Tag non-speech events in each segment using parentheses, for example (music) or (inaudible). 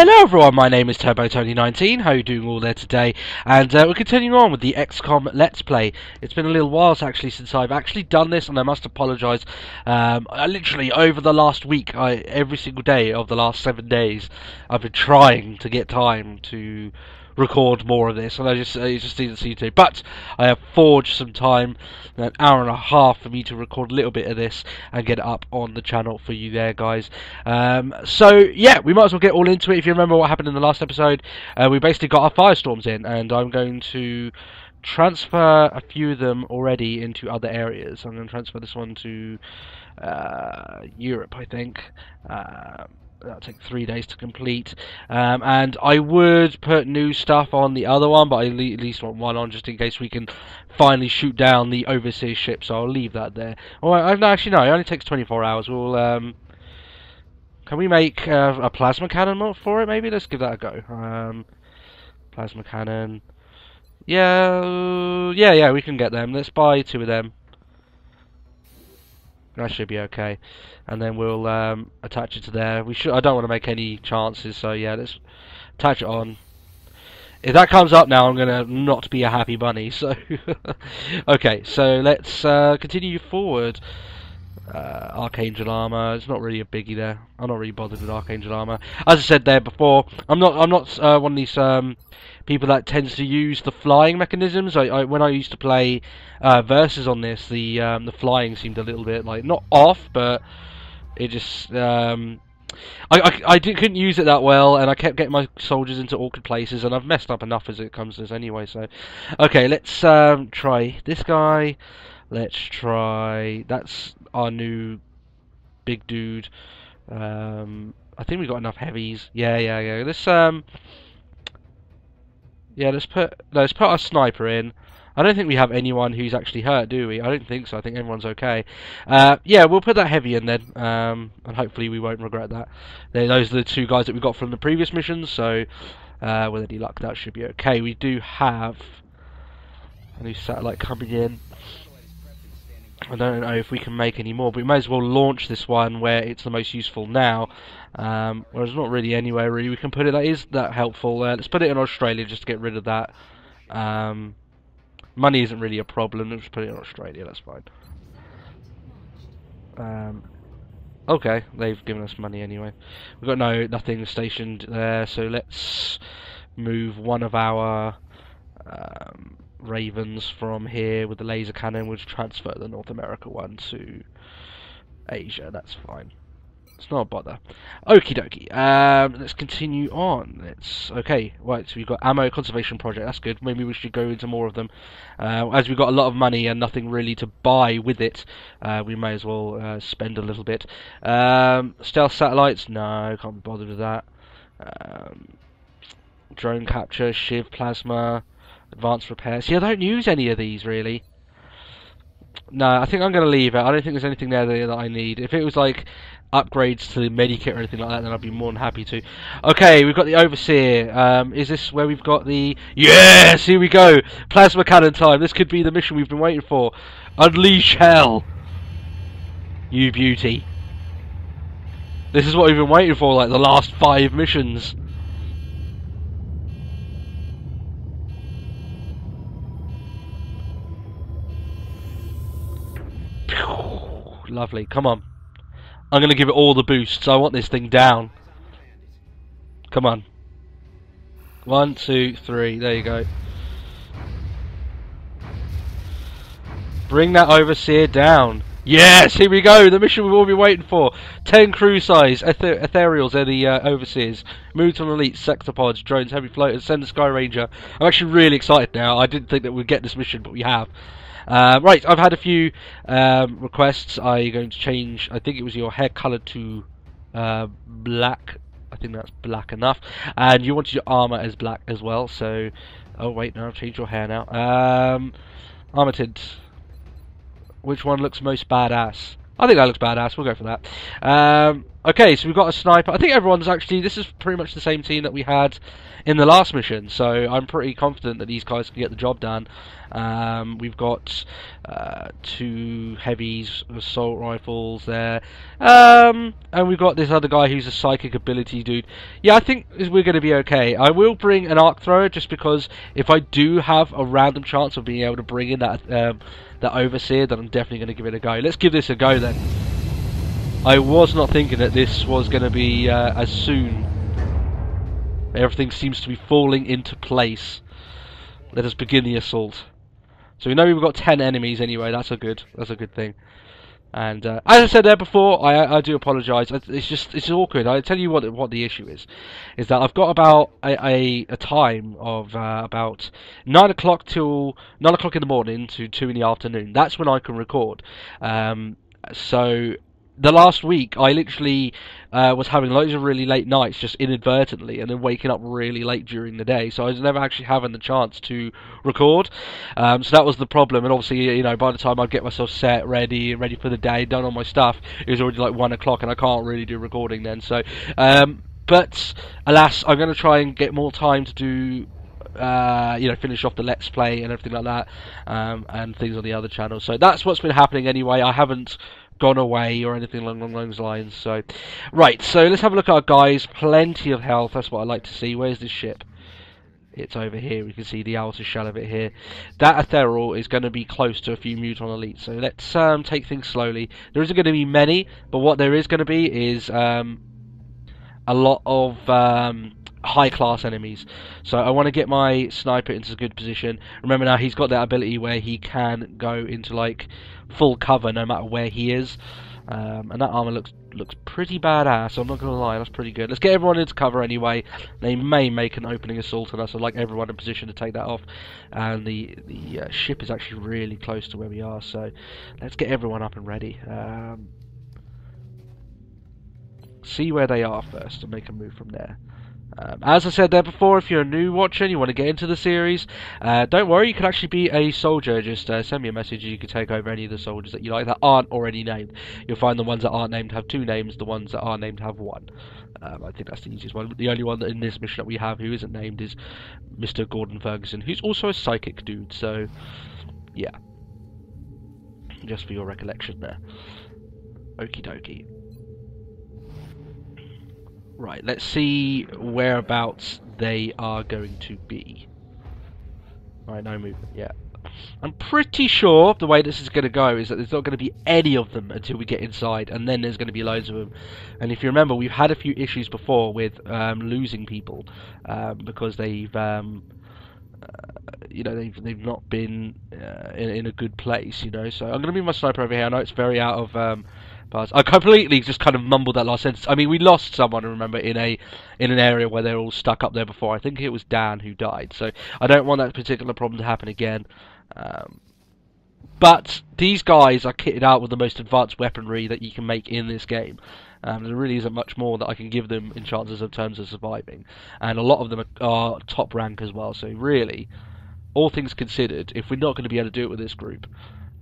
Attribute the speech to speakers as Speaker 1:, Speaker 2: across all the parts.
Speaker 1: Hello everyone, my name is TurboTony19, how are you doing all there today? And uh, we're continuing on with the XCOM Let's Play. It's been a little while actually since I've actually done this, and I must apologise. Um, literally, over the last week, I, every single day of the last seven days, I've been trying to get time to record more of this, and I just I just didn't see to. But I have forged some time, an hour and a half for me to record a little bit of this and get it up on the channel for you there, guys. Um, so yeah, we might as well get all into it. If you remember what happened in the last episode, uh, we basically got our firestorms in, and I'm going to transfer a few of them already into other areas. I'm going to transfer this one to uh, Europe, I think. Uh, that'll take three days to complete. Um, and I would put new stuff on the other one, but I at least want one on just in case we can finally shoot down the Overseer ship. So I'll leave that there. Oh, I, no, actually no, it only takes 24 hours. We'll um, can we make uh, a plasma cannon for it? Maybe let's give that a go. Um, plasma cannon. Yeah, yeah, yeah. We can get them. Let's buy two of them. That should be okay. And then we'll um, attach it to there. We should. I don't want to make any chances, so yeah, let's attach it on. If that comes up now, I'm gonna not be a happy bunny. So, (laughs) okay, so let's uh, continue forward. Uh, Archangel armor. It's not really a biggie there. I'm not really bothered with Archangel armor. As I said there before, I'm not. I'm not uh, one of these um, people that tends to use the flying mechanisms. I, I when I used to play uh, verses on this, the um, the flying seemed a little bit like not off, but it just um, I, I, I couldn't use it that well, and I kept getting my soldiers into awkward places, and I've messed up enough as it comes to this anyway. So, okay, let's um, try this guy. Let's try. That's our new big dude. Um, I think we got enough heavies. Yeah, yeah, yeah. Let's um, yeah, let's put let's put our sniper in. I don't think we have anyone who's actually hurt, do we? I don't think so. I think everyone's okay. Uh, yeah, we'll put that heavy in then, um, and hopefully we won't regret that. those are the two guys that we got from the previous missions, so uh, with any luck, that should be okay. We do have a new satellite coming in. I don't know if we can make any more, but we may as well launch this one where it's the most useful now. Um, well, there's not really anywhere really we can put it that is that helpful. Uh, let's put it in Australia just to get rid of that. Um, money isn't really a problem. Let's put it in Australia. That's fine. Um, okay, they've given us money anyway. We've got no nothing stationed there, so let's move one of our um, ravens from here with the laser cannon. We'll transfer the North America one to Asia. That's fine. It's not a bother. Okie dokie. Um, let's continue on. Let's okay. Right, so we've got ammo conservation project. That's good. Maybe we should go into more of them. Uh, as we've got a lot of money and nothing really to buy with it, uh, we may as well uh, spend a little bit. Um, stealth satellites? No, can't be bothered with that. Um, drone capture, Shiv plasma, advanced repairs. Yeah, I don't use any of these really. No, I think I'm going to leave it. I don't think there's anything there that I need. If it was like upgrades to the medikit or anything like that, then I'd be more than happy to. Okay, we've got the Overseer. Um, is this where we've got the... Yes! Here we go! Plasma cannon time. This could be the mission we've been waiting for. Unleash hell! You beauty. This is what we've been waiting for, like, the last five missions. Lovely. Come on. I'm going to give it all the boosts. I want this thing down. Come on. One, two, three. There you go. Bring that overseer down. Yes, here we go. The mission we've all been waiting for. Ten crew size ether ethereals are the uh, overseers. Move to elite sectopods, drones, heavy floaters. Send the Skyranger. I'm actually really excited now. I didn't think that we'd get this mission, but we have. Uh, right, I've had a few um, requests. I'm going to change? I think it was your hair colour to uh, black. I think that's black enough. And you wanted your armor as black as well. So, oh wait, no, I've changed your hair now. Um, armor tint. Which one looks most badass? I think that looks badass. We'll go for that. Um, Okay, so we've got a sniper. I think everyone's actually. This is pretty much the same team that we had in the last mission, so I'm pretty confident that these guys can get the job done. Um, we've got uh, two heavies, assault rifles there, um, and we've got this other guy who's a psychic ability dude. Yeah, I think we're going to be okay. I will bring an arc thrower just because if I do have a random chance of being able to bring in that um, that overseer, then I'm definitely going to give it a go. Let's give this a go then. I was not thinking that this was going to be uh, as soon. Everything seems to be falling into place. Let us begin the assault. So we know we've got ten enemies anyway. That's a good. That's a good thing. And uh, as I said there before, I, I do apologise. It's just it's awkward. I tell you what what the issue is, is that I've got about a, a, a time of uh, about nine o'clock till nine o'clock in the morning to two in the afternoon. That's when I can record. Um, so the last week, I literally uh, was having loads of really late nights just inadvertently, and then waking up really late during the day. So I was never actually having the chance to record. Um, so that was the problem. And obviously, you know, by the time I'd get myself set, ready, ready for the day, done all my stuff, it was already like one o'clock, and I can't really do recording then. So, um, but alas, I'm going to try and get more time to do uh, you know, finish off the Let's Play and everything like that, um, and things on the other channels. So that's what's been happening anyway. I haven't gone away or anything along those lines. So, right, so let's have a look at our guys. Plenty of health. That's what I like to see. Where's this ship? It's over here. We can see the outer shell of it here. That Ethereal is going to be close to a few Muton Elites. So let's um, take things slowly. There isn't going to be many, but what there is going to be is um, a lot of um, high class enemies. So I want to get my sniper into a good position. Remember now he's got that ability where he can go into like full cover no matter where he is. Um, and that armor looks looks pretty badass. I'm not gonna lie, that's pretty good. Let's get everyone into cover anyway. They may make an opening assault on us. I'd like everyone in position to take that off. And the the uh, ship is actually really close to where we are, so let's get everyone up and ready. Um, see where they are first and make a move from there. Um, as I said there before, if you're a new watcher and you want to get into the series, uh, don't worry, you can actually be a soldier. Just uh, send me a message and you can take over any of the soldiers that you like that aren't already named. You'll find the ones that aren't named have two names, the ones that are named have one. Um, I think that's the easiest one. The only one in this mission that we have who isn't named is Mr. Gordon Ferguson, who's also a psychic dude, so yeah. Just for your recollection there. Okie dokie. Right, let's see whereabouts they are going to be. Right, no movement yet. I'm pretty sure the way this is going to go is that there's not going to be any of them until we get inside, and then there's going to be loads of them. And if you remember, we've had a few issues before with um, losing people um, because they've, um, uh, you know, they've they've not been uh, in, in a good place, you know. So I'm going to move my sniper over here. I know it's very out of um, I completely just kind of mumbled that last sentence. I mean, we lost someone, remember, in a in an area where they're all stuck up there before. I think it was Dan who died. So I don't want that particular problem to happen again. Um, but these guys are kitted out with the most advanced weaponry that you can make in this game. Um, there really isn't much more that I can give them in chances of terms of surviving, and a lot of them are, are top rank as well. So really, all things considered, if we're not going to be able to do it with this group,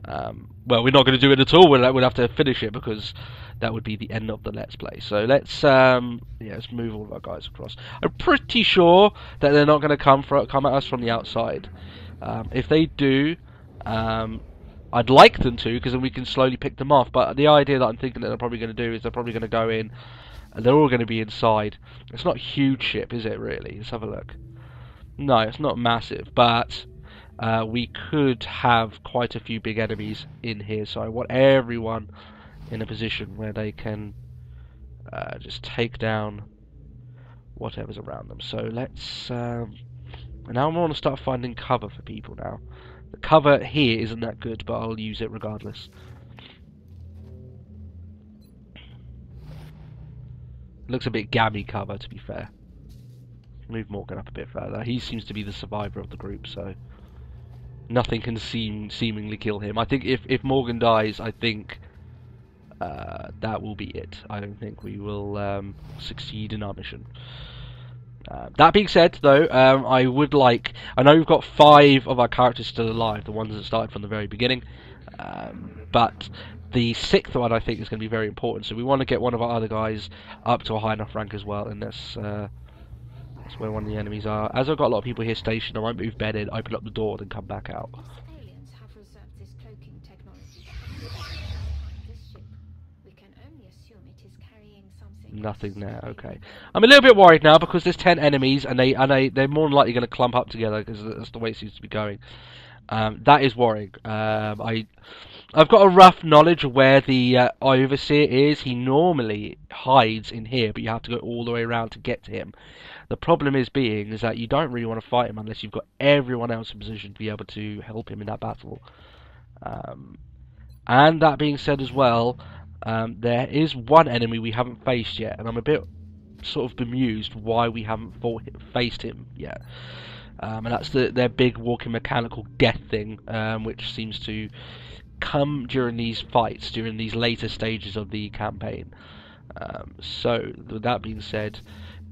Speaker 1: um, well, we're not going to do it at all. We'll, we'll have to finish it because that would be the end of the Let's Play. So let's um, yeah, let's move all of our guys across. I'm pretty sure that they're not going to come for, come at us from the outside. Um, if they do, um, I'd like them to because then we can slowly pick them off. But the idea that I'm thinking that they're probably going to do is they're probably going to go in and they're all going to be inside. It's not a huge ship, is it? Really? Let's have a look. No, it's not massive, but uh, we could have quite a few big enemies in here. So I want everyone in a position where they can uh, just take down whatever's around them. So let's... Um, now I want to start finding cover for people now. The cover here isn't that good, but I'll use it regardless. Looks a bit gammy cover, to be fair. Move Morgan up a bit further. He seems to be the survivor of the group, so nothing can seem seemingly kill him. I think if if Morgan dies, I think uh, that will be it. I don't think we will um, succeed in our mission. Uh, that being said, though, um, I would like. I know we've got five of our characters still alive, the ones that started from the very beginning, um, but the sixth one I think is going to be very important. So we want to get one of our other guys up to a high enough rank as well, and that's uh, that's where one of the enemies are. As I've got a lot of people here stationed, I might move Ben in, open up the door, then come back out.
Speaker 2: Aliens have reserved this cloaking technology. This ship, we can only assume it is carrying something.
Speaker 1: Nothing there. Okay, I'm a little bit worried now because there's ten enemies, and they and they they're more than likely going to clump up together because that's the way it seems to be going. Um, that is worrying. Um, I I've got a rough knowledge of where the uh, overseer is. He normally hides in here, but you have to go all the way around to get to him. The problem is being is that you don't really want to fight him unless you've got everyone else in position to be able to help him in that battle. Um, and that being said as well, um, there is one enemy we haven't faced yet, and I'm a bit sort of bemused why we haven't fought, faced him yet. Um, and that's the, their big walking mechanical death thing, um, which seems to come during these fights, during these later stages of the campaign. Um, so, with that being said,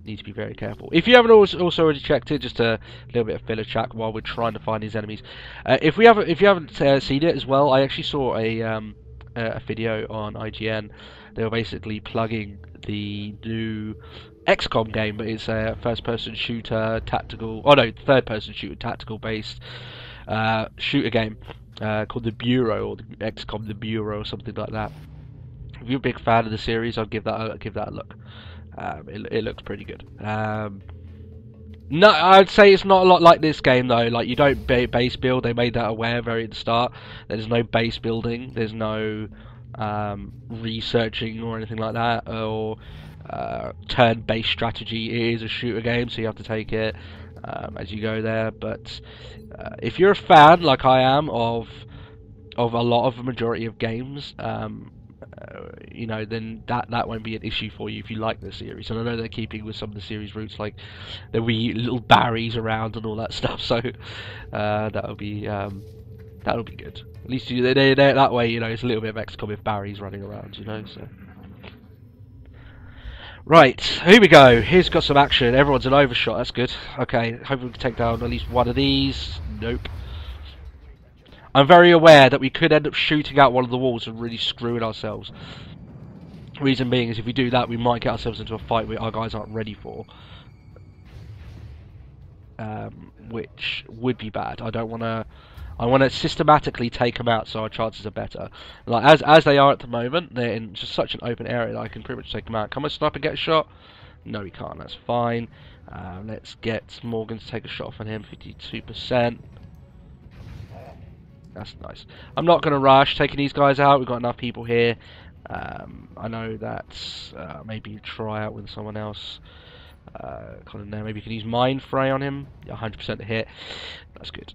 Speaker 1: need to be very careful. If you haven't also already checked it, just a little bit of filler chat while we're trying to find these enemies. Uh, if we haven't, if you haven't uh, seen it as well, I actually saw a um, a video on IGN. They were basically plugging the new XCOM game, but it's a first-person shooter tactical. Oh no, third-person shooter tactical based uh, shooter game uh, called the Bureau or the XCOM the Bureau or something like that. If you're a big fan of the series, I'll give that give that a look. Um, it, it looks pretty good. Um, no, I'd say it's not a lot like this game though. Like you don't ba base build. They made that aware very at the start. There's no base building. There's no um, researching or anything like that, or uh, turn-based strategy. It is a shooter game, so you have to take it um, as you go there. But uh, if you're a fan, like I am, of of a lot of the majority of games, um, you know, then that that won't be an issue for you if you like the series. And I know they're keeping with some of the series roots, like there'll be little Barrys around and all that (laughs) stuff. So uh, that'll be um, that'll be good. At least you, they, they, that way, you know, it's a little bit of XCOM if Barry's running around, you know. So. Right, here we go. Here's got some action. Everyone's an overshot. That's good. Okay, hopefully we can take down at least one of these. Nope. I'm very aware that we could end up shooting out one of the walls and really screwing ourselves. Reason being is if we do that, we might get ourselves into a fight where our guys aren't ready for. Um, which would be bad. I don't want to I want to systematically take them out so our chances are better. Like as as they are at the moment, they're in just such an open area that I can pretty much take them out. Come on, sniper, get a shot. No, he can't. That's fine. Uh, let's get Morgan to take a shot on him. 52%. That's nice. I'm not going to rush taking these guys out. We've got enough people here. Um, I know that uh, maybe try out with someone else. Uh, kind of Maybe you can use Mind Fray on him. 100% hit. That's good.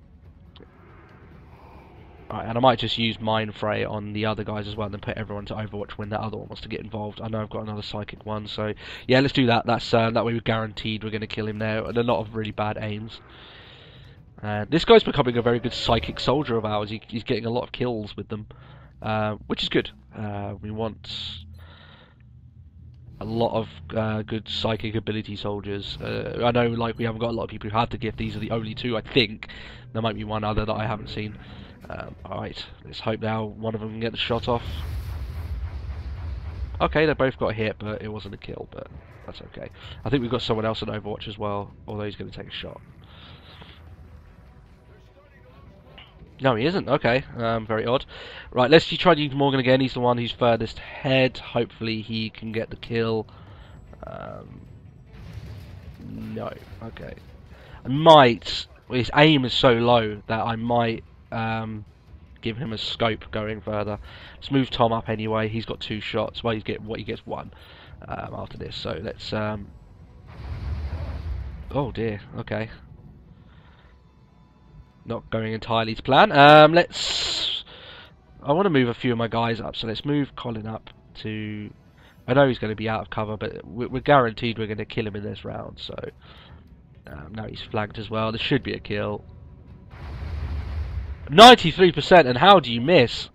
Speaker 1: Right, and I might just use Mind Fray on the other guys as well, and then put everyone to Overwatch when that other one wants to get involved. I know I've got another psychic one, so yeah, let's do that. That's uh, that way we're guaranteed we're going to kill him there, and a lot of really bad aims. Uh, this guy's becoming a very good psychic soldier of ours. He, he's getting a lot of kills with them, uh, which is good. Uh, we want a lot of uh, good psychic ability soldiers. Uh, I know, like we haven't got a lot of people who have the gift. These are the only two, I think. There might be one other that I haven't seen. Um, Alright, let's hope now one of them can get the shot off. Okay, they both got hit, but it wasn't a kill, but that's okay. I think we've got someone else in Overwatch as well, although he's going to take a shot. No, he isn't. Okay, um, very odd. Right, let's try to use Morgan again. He's the one who's furthest ahead. Hopefully he can get the kill. Um, no. Okay. I might... His aim is so low that I might um, give him a scope going further. Let's move Tom up anyway. He's got two shots. Well, he's get what he gets one um, after this. So let's. Um... Oh dear. Okay. Not going entirely to plan. Um, let's. I want to move a few of my guys up. So let's move Colin up to. I know he's going to be out of cover, but we're guaranteed we're going to kill him in this round. So um, now he's flagged as well. There should be a kill. 93%, and how do you miss?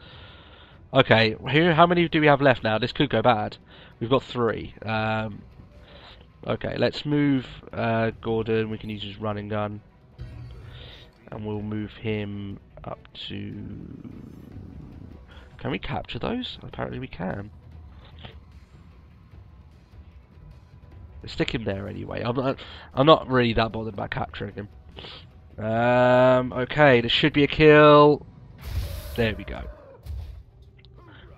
Speaker 1: Okay, how many do we have left now? This could go bad. We've got three. Um, Okay, let's move uh, Gordon. We can use his run and gun. And we'll move him up to... Can we capture those? Apparently we can. Stick him there anyway. I'm not, I'm not really that bothered about capturing him. Um, okay, this should be a kill. There we go.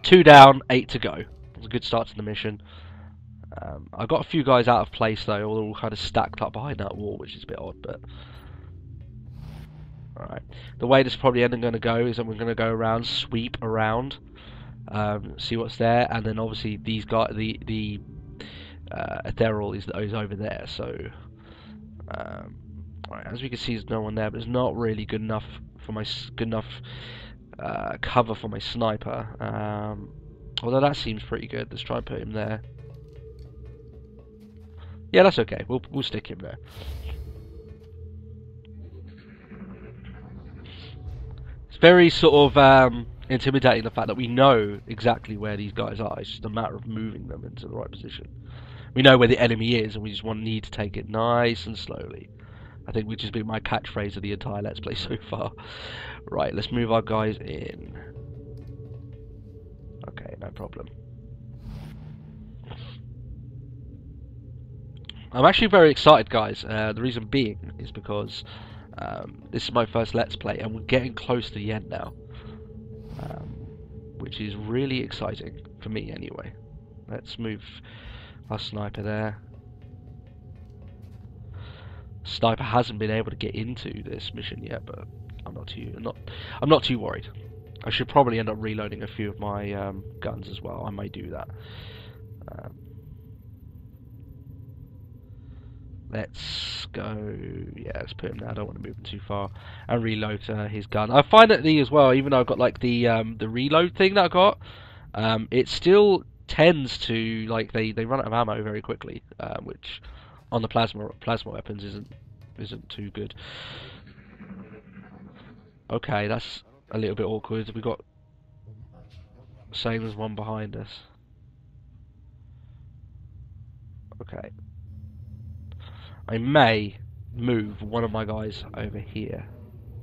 Speaker 1: Two down, eight to go. It's a good start to the mission. Um, I got a few guys out of place though, all kind of stacked up behind that wall, which is a bit odd, but alright. The way this is probably ending going to go is that we're going to go around, sweep around, um, see what's there, and then obviously these guys, the the uh, ethereal is, is over there, so um, right, as we can see, there's no one there, but it's not really good enough for my good enough uh, cover for my sniper. Um, although that seems pretty good. Let's try and put him there. Yeah, that's okay. We'll we'll stick him there. Very sort of um, intimidating the fact that we know exactly where these guys are. It's just a matter of moving them into the right position. We know where the enemy is, and we just want need to take it nice and slowly. I think which has been my catchphrase of the entire Let's Play (laughs) so far. Right, let's move our guys in. Okay, no problem. I'm actually very excited, guys. Uh, the reason being is because um, this is my first Let's Play, and we're getting close to the end now. Um, which is really exciting, for me anyway. Let's move our sniper there. Sniper hasn't been able to get into this mission yet, but I'm not too I'm not I'm not too worried. I should probably end up reloading a few of my um, guns as well. I may do that. Um, let's go. Yeah, let's put him there. I don't want to move him too far and reload uh, his gun. I find that the as well, even though I've got like the um, the reload thing that I got, um, it still tends to like they, they run out of ammo very quickly, uh, which on the plasma plasma weapons isn't isn't too good. Okay, that's a little bit awkward. We got same as one behind us. Okay. I may move one of my guys over here.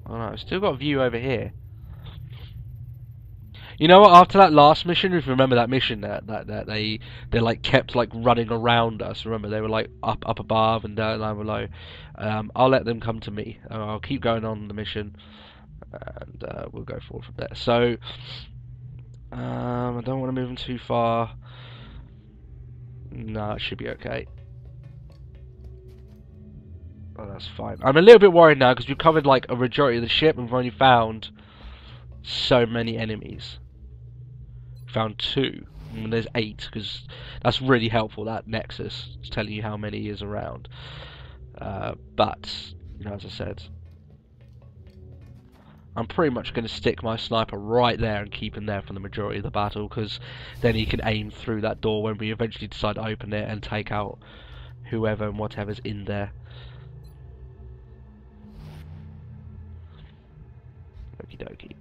Speaker 1: Oh no, I've still got a view over here. You know what? After that last mission, if you remember that mission that that, that they they like kept like running around us. Remember they were like up up above and down, down below. Um, I'll let them come to me. I'll keep going on the mission, and uh, we'll go forward from there. So um, I don't want to move them too far. No, it should be okay. Oh, that's fine. I'm a little bit worried now because we've covered like a majority of the ship and we've only found so many enemies found two. And there's eight because that's really helpful. That nexus telling you how many is around. Uh, but you know, as I said, I'm pretty much going to stick my sniper right there and keep him there for the majority of the battle because then he can aim through that door when we eventually decide to open it and take out whoever and whatever's in there. Okie dokie.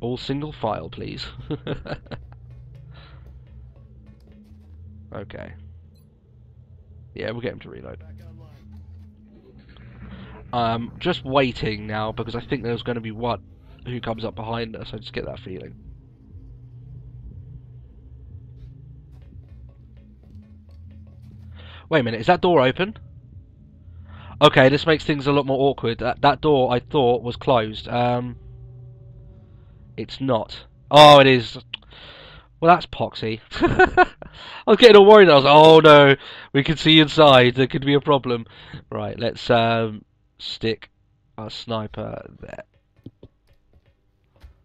Speaker 1: All single file, please. (laughs) okay. Yeah, we'll get him to reload. Um, just waiting now because I think there's going to be one who comes up behind us. I just get that feeling. Wait a minute, is that door open? Okay, this makes things a lot more awkward. That that door I thought was closed. Um, it's not. Oh, it is. Well, that's poxy. (laughs) I was getting all worried. I was like, oh no, we can see inside. There could be a problem. Right, let's um, stick our sniper there.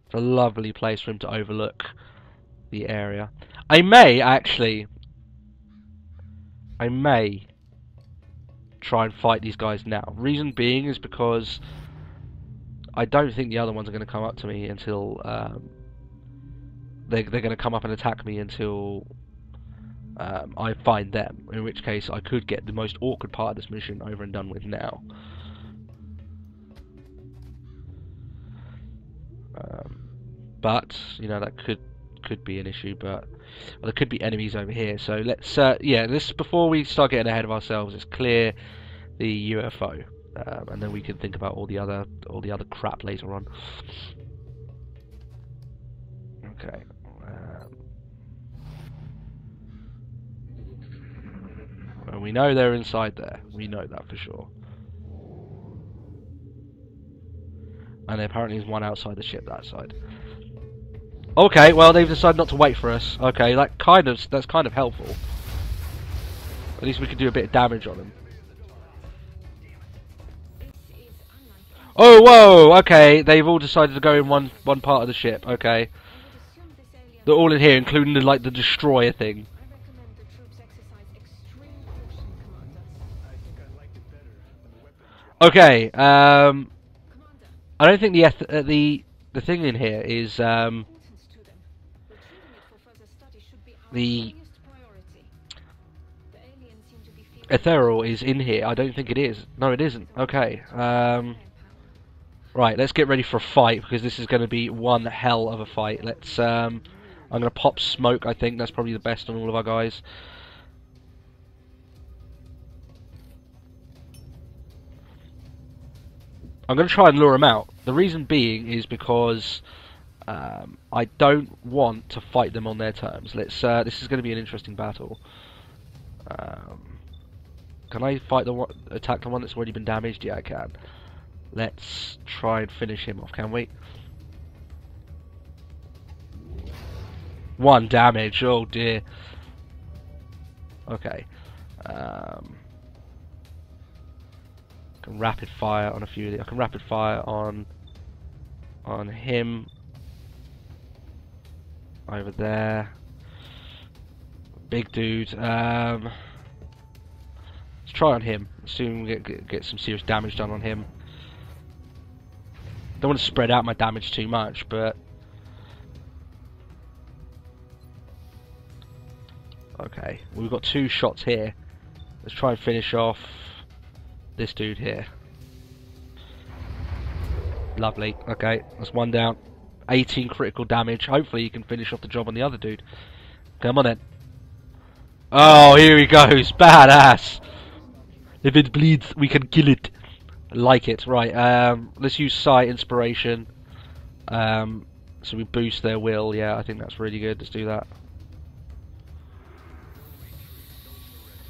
Speaker 1: It's a lovely place for him to overlook the area. I may actually, I may try and fight these guys now. Reason being is because I don't think the other ones are going to come up to me until um, they they're going to come up and attack me until um, I find them. In which case, I could get the most awkward part of this mission over and done with now. Um, but you know that could could be an issue. But well, there could be enemies over here. So let's uh, yeah, this before we start getting ahead of ourselves, let's clear the UFO, um, and then we can think about all the other all the other crap later on. Okay. Um, well, we know they're inside there. We know that for sure. And apparently there's one outside the ship that side. Okay, well they've decided not to wait for us. Okay, that kind of that's kind of helpful. At least we can do a bit of damage on them. Oh, whoa! Okay, they've all decided to go in one one part of the ship. Okay, they're all in here, including the like the destroyer thing. Okay, um, I don't think the uh, the the thing in here is um
Speaker 2: feeling
Speaker 1: ethereal is in here. I don't think it is. No, it isn't. Okay, um, right. Let's get ready for a fight because this is going to be one hell of a fight. Let's um, I'm going to pop smoke. I think that's probably the best on all of our guys. I'm going to try and lure them out. The reason being is because um, I don't want to fight them on their terms. Let's. Uh, this is going to be an interesting battle. Um, can I fight the one, attack the one that's already been damaged? Yeah, I can. Let's try and finish him off, can we? One damage. Oh dear. Okay. Um, can rapid fire on a few. I can rapid fire on on him over there. Big dude. Um, let's try on him. Soon we get, get get some serious damage done on him. Don't want to spread out my damage too much, but okay, we've got two shots here. Let's try and finish off this dude here. Lovely. Okay, that's one down. 18 critical damage. Hopefully, you can finish off the job on the other dude. Come on then. Oh, here he goes. (laughs) Badass. If it bleeds, we can kill it. Like it. Right. Um, let's use psi inspiration. Um, so we boost their will. Yeah, I think that's really good. Let's do that.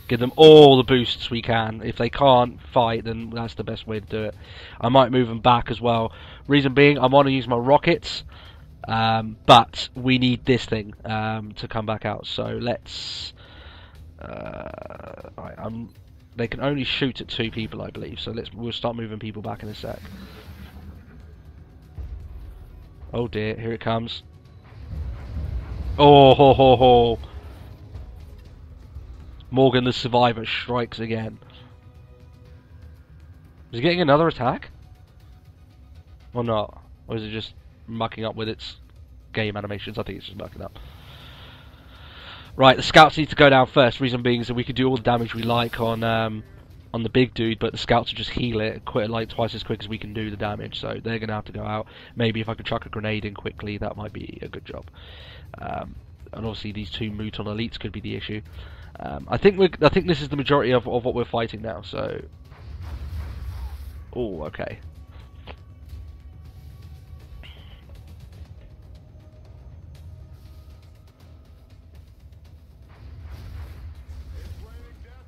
Speaker 1: Give them all the boosts we can. If they can't fight, then that's the best way to do it. I might move them back as well. Reason being, I want to use my rockets, um, but we need this thing um, to come back out. So let's. Uh, I'm. They can only shoot at two people, I believe. So let's. We'll start moving people back in a sec. Oh dear, here it comes. Oh ho ho ho! Morgan the Survivor strikes again. Is it getting another attack? Or not? Or is it just mucking up with its game animations? I think it's just mucking up. Right, the scouts need to go down first. Reason being is that we could do all the damage we like on um, on the big dude, but the scouts will just heal it quite like twice as quick as we can do the damage. So they're gonna have to go out. Maybe if I could chuck a grenade in quickly, that might be a good job. Um, and obviously these two Muton elites could be the issue. Um, I think we I think this is the majority of, of what we're fighting now. So, oh, okay.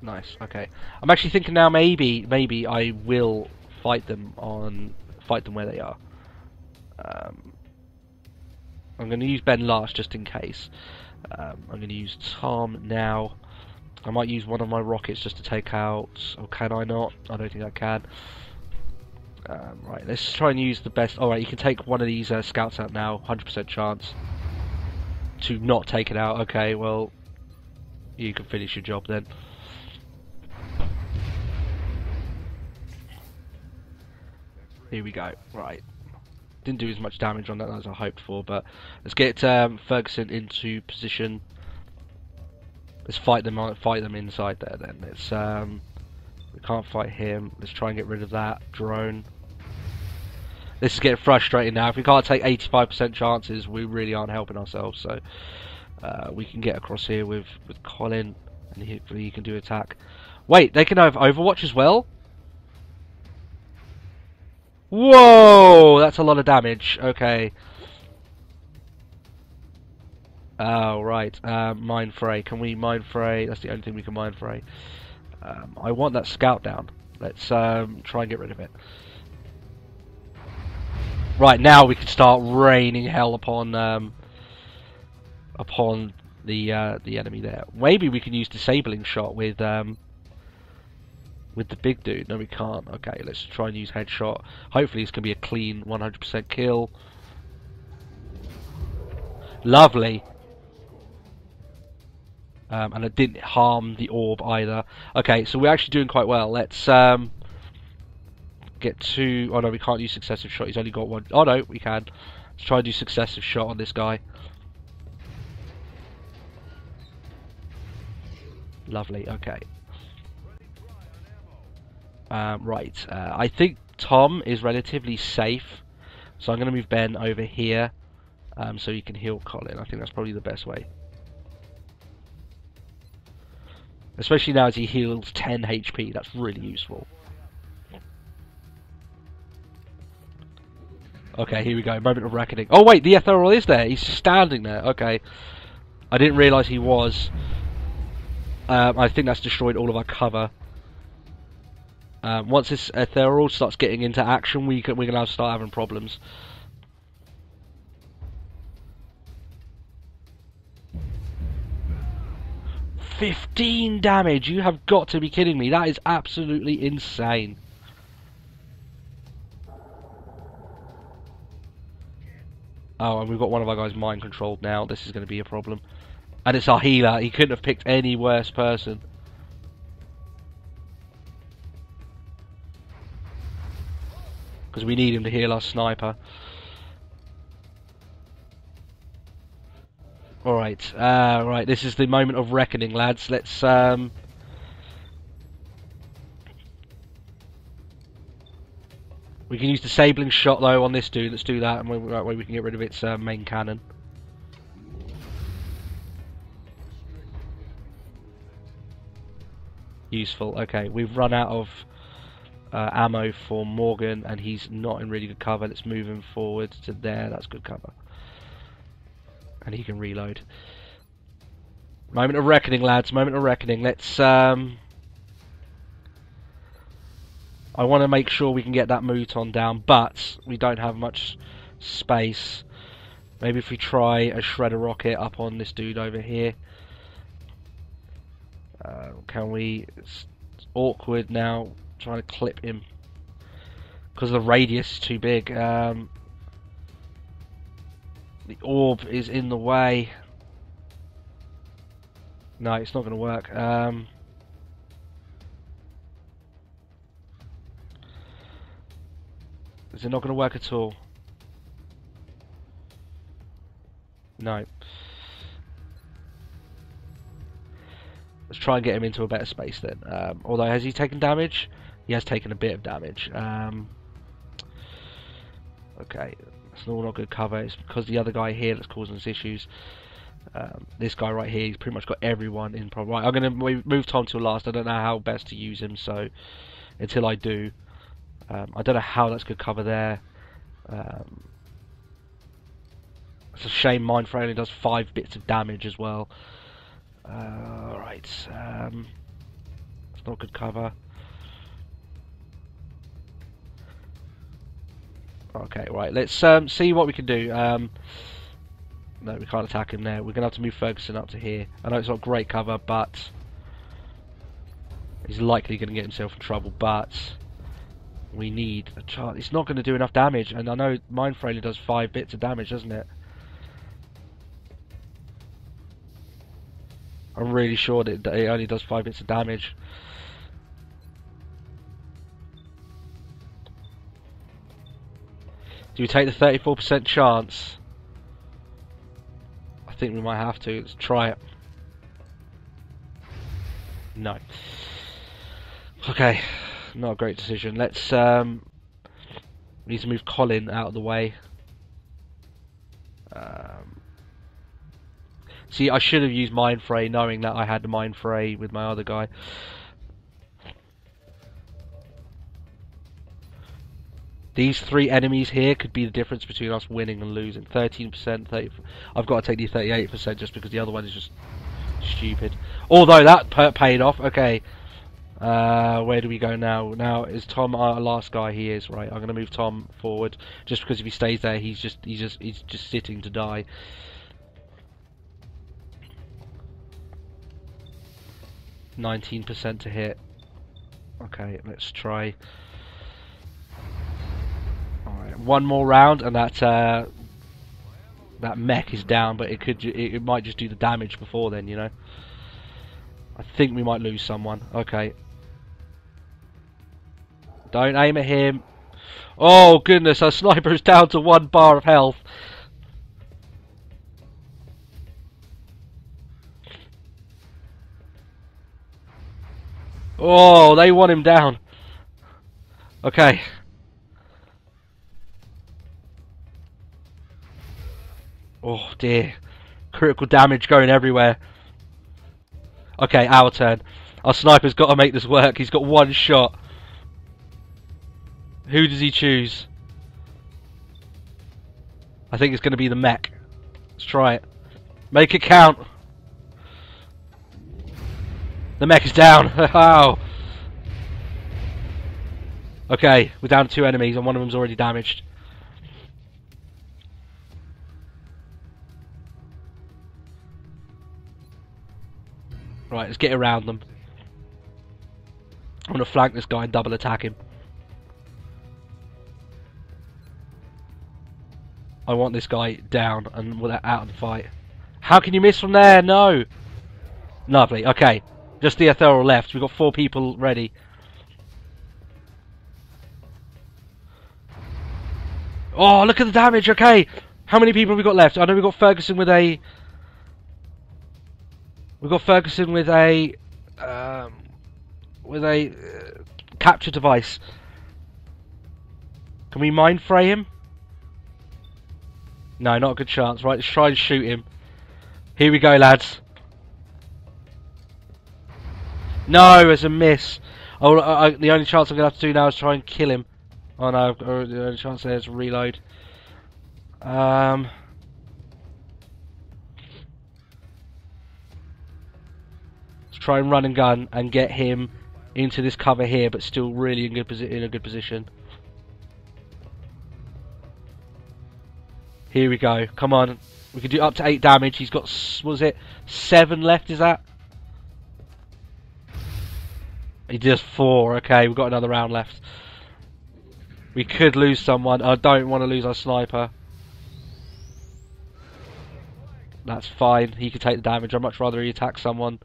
Speaker 1: Nice. Okay. I'm actually thinking now. Maybe, maybe I will fight them on fight them where they are. Um, I'm going to use Ben last just in case. Um, I'm going to use Tom now. I might use one of my rockets just to take out. Or can I not? I don't think I can. Um, right, let's try and use the best. Alright, you can take one of these uh, scouts out now. 100% chance to not take it out. Okay, well, you can finish your job then. Here we go. Right. Didn't do as much damage on that as I hoped for, but let's get um, Ferguson into position. Let's fight them. on- Fight them inside there. Then let's. Um, we can't fight him. Let's try and get rid of that drone. This is getting frustrating now. If we can't take 85% chances, we really aren't helping ourselves. So uh, we can get across here with, with Colin, and hopefully he can do attack. Wait, they can have Overwatch as well? Whoa! That's a lot of damage. Okay. Oh, right. Uh, Mind Fray. Can we Mind Fray? That's the only thing we can Mind Fray. Um, I want that scout down. Let's um, try and get rid of it. Right, now we can start raining hell upon um, upon the uh, the enemy there. Maybe we can use disabling shot with um, with the big dude. No, we can't. Okay, let's try and use headshot. Hopefully, it's gonna be a clean 100% kill. Lovely. Um, and it didn't harm the orb either. Okay, so we're actually doing quite well. Let's um, get two. Oh no, we can't use successive shot. He's only got one. Oh no, we can. Let's try and do successive shot on this guy. Lovely. Okay. Um, right. Uh, I think Tom is relatively safe, so I'm going to move Ben over here, um, so he can heal Colin. I think that's probably the best way. Especially now as he heals 10 HP, that's really useful. Okay, here we go. Moment of reckoning. Oh wait, the Ethereal is there. He's standing there. Okay. I didn't realise he was. Um, I think that's destroyed all of our cover. Um, once this Ethereal starts getting into action, we can, we're going to start having problems. Fifteen damage! You have got to be kidding me. That is absolutely insane. Oh, and we've got one of our guys mind controlled now. This is going to be a problem. And it's our healer. He couldn't have picked any worse person. Because we need him to heal our sniper. Alright, uh, right, this is the moment of reckoning, lads. Let's, um... We can use disabling shot though on this dude. Let's do that, and that way we can get rid of its uh, main cannon. Useful. Okay, we've run out of uh, ammo for Morgan, and he's not in really good cover. Let's move him forward to there. That's good cover, and he can reload. Moment of reckoning, lads. Moment of reckoning. Let's um, I want to make sure we can get that Muton down, but we don't have much space. Maybe if we try a Shredder Rocket up on this dude over here. Uh, can we... It's awkward now, trying to clip him. Because the radius is too big. Um, the orb is in the way. No, it's not going to work. Um, Is it not going to work at all? No. Let's try and get him into a better space then. Um, although, has he taken damage? He has taken a bit of damage. Um, okay, it's all not good cover. It's because the other guy here that's causing us issues. Um, this guy right here, he's pretty much got everyone in problem. Right, I'm going to move Tom to last. I don't know how best to use him, so until I do, um, I don't know how that's good cover there. Um, it's a shame Mindfray only does five bits of damage as well. Uh, right, um, it's not good cover. Okay, right, let's um, see what we can do. Um, no, we can't attack him there. We're going to have to move Ferguson up to here. I know it's not great cover, but he's likely going to get himself in trouble, but we need a chart. It's not going to do enough damage, and I know Mind Frailer does five bits of damage, doesn't it? I'm really sure that it only does five bits of damage. Do we take the 34% chance? I think we might have to. Let's try it. No. Okay not a great decision. Let's um, We need to move Colin out of the way. Um, see, I should have used Mind Fray knowing that I had the Mind Fray with my other guy. These three enemies here could be the difference between us winning and losing. 13%, 30, I've got to take the 38% just because the other one is just stupid. Although that paid off. Okay. Uh, where do we go now? Now is Tom our last guy? He is right. I'm going to move Tom forward just because if he stays there, he's just he's just he's just sitting to die. Nineteen percent to hit. Okay, let's try. One more round, and that uh, that mech is down, but it could it, it might just do the damage before then, you know. I think we might lose someone. Okay, don't aim at him. Oh goodness, our sniper is down to one bar of health. Oh, they want him down. Okay. Oh dear. Critical damage going everywhere. Okay, our turn. Our sniper's got to make this work. He's got one shot. Who does he choose? I think it's going to be the mech. Let's try it. Make it count. The mech is down. (laughs) How? okay, we're down to two enemies and one of them's already damaged. Right, let's get around them. I'm going to flank this guy and double attack him. I want this guy down and out of the fight. How can you miss from there? No! Lovely, okay. Just the Ethereal left. We've got four people ready. Oh, look at the damage, okay! How many people have we got left? I know we've got Ferguson with a... We've got Ferguson with a... Um, with a uh, capture device. Can we mind fray him? No, not a good chance. Right, let's try and shoot him. Here we go, lads. No, it's a miss. Oh, I, the only chance I'm going to have to do now is try and kill him. Oh no, the only chance there is reload. Um... try and run and gun and get him into this cover here, but still really in good in a good position. Here we go. Come on. We can do up to 8 damage. He's got, was it, 7 left, is that? He does 4. Okay, we've got another round left. We could lose someone. I don't want to lose our sniper. That's fine. He can take the damage. I'd much rather he attack someone.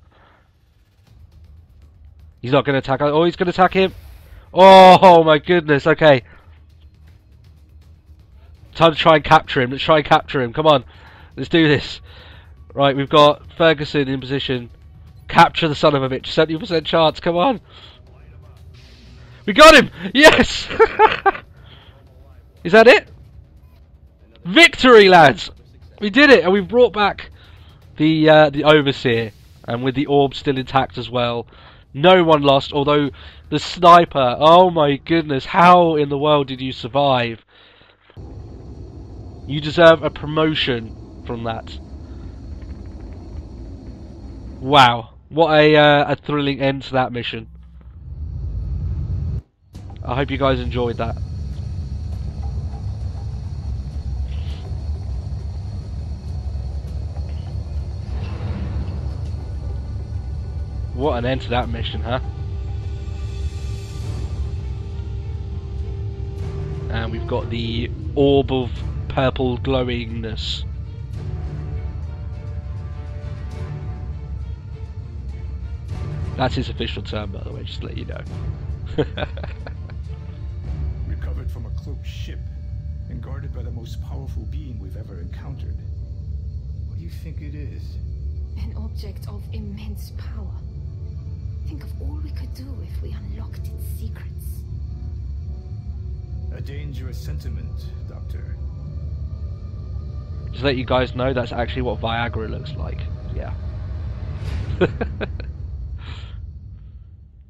Speaker 1: He's not going to attack. Oh, he's going to attack him. Oh, my goodness. Okay. Time to try and capture him. Let's try and capture him. Come on. Let's do this. Right, we've got Ferguson in position. Capture the son of a bitch. 70% chance. Come on. We got him! Yes! (laughs) Is that it? Victory, lads! We did it, and we've brought back the uh, the Overseer, and with the orb still intact as well. No one lost, although the sniper, oh my goodness, how in the world did you survive? You deserve a promotion from that. Wow. What a, uh, a thrilling end to that mission. I hope you guys enjoyed that. What an end to that mission, huh? And we've got the Orb of purple glowingness. That's his official term, by the way, just to let you know. (laughs)
Speaker 3: Recovered from a cloaked ship and guarded by the most powerful being we've ever encountered. What do you think it is?
Speaker 2: An object of immense power. Think of all we could do if we unlocked its secrets.
Speaker 3: A dangerous sentiment, Doctor.
Speaker 1: Just let you guys know, that's actually what Viagra looks like. Yeah. (laughs)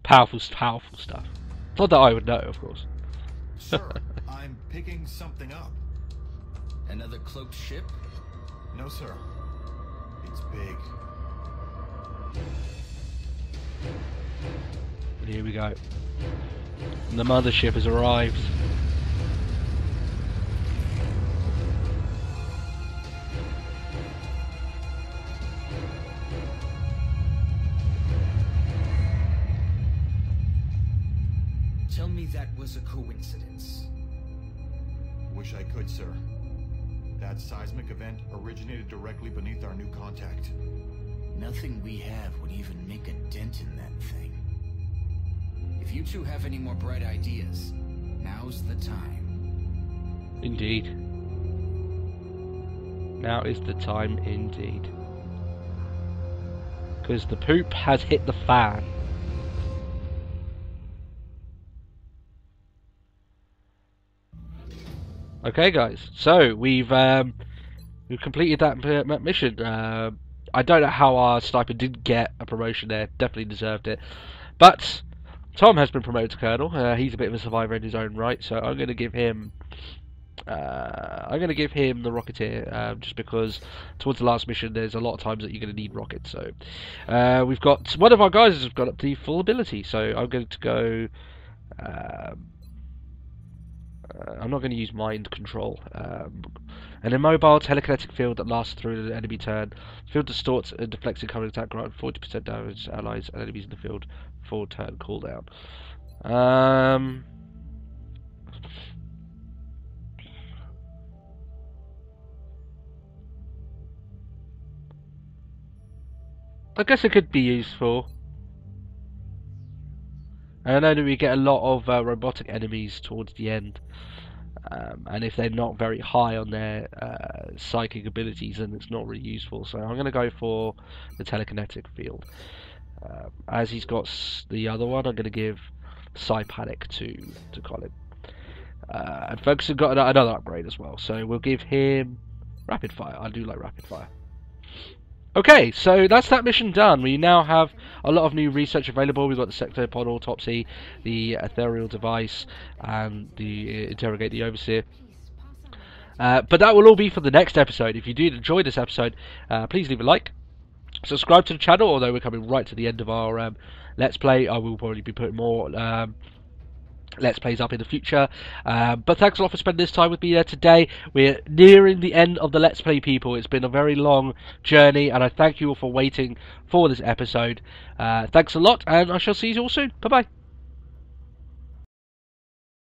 Speaker 1: powerful, powerful stuff. Not that I would know, of course.
Speaker 4: Sir, (laughs) I'm picking something up.
Speaker 5: Another cloaked ship?
Speaker 4: No, sir. It's big.
Speaker 1: And here we go. And the mothership has arrived.
Speaker 5: Tell me that was a coincidence.
Speaker 4: Wish I could, sir. That seismic event originated directly beneath our new contact.
Speaker 5: Nothing we have would even make a dent in that thing. If you two have any more bright ideas, now's the time.
Speaker 1: Indeed. Now is the time indeed. Because the poop has hit the fan. Okay, guys. So we've um, we've completed that mission. Uh, I don't know how our sniper didn't get a promotion there. Definitely deserved it. But Tom has been promoted to colonel. Uh, he's a bit of a survivor in his own right, so I'm going to give him. Uh, I'm going to give him the Rocketeer um, just because towards the last mission there's a lot of times that you're going to need rockets. So uh, we've got one of our guys has got up to full ability, so I'm going to go. Um, I'm not going to use mind control. Um, an immobile telekinetic field that lasts through the enemy turn. Field distorts and deflects incoming attack, granting 40% damage to allies and enemies in the field. Full turn cooldown. Um, I guess it could be useful. And I know that we get a lot of uh, robotic enemies towards the end. Um, and if they're not very high on their uh, psychic abilities, then it's not really useful. So I'm going to go for the telekinetic field. Uh, as he's got the other one, I'm going to give Psi Panic to to Colin. Uh, and have got another upgrade as well, so we'll give him Rapid Fire. I do like Rapid Fire. Okay, so that's that mission done. We now have a lot of new research available. We've got the Sectopod autopsy, the ethereal device, and the uh, interrogate the overseer. Uh, but that will all be for the next episode. If you did enjoy this episode, uh, please leave a like, subscribe to the channel. Although we're coming right to the end of our um, let's play, I will probably be putting more. Um, Let's Plays up in the future. Um, but thanks a lot for spending this time with me there today. We're nearing the end of the Let's Play, people. It's been a very long journey, and I thank you all for waiting for this episode. Uh, thanks a lot, and I shall see you all soon. Bye bye.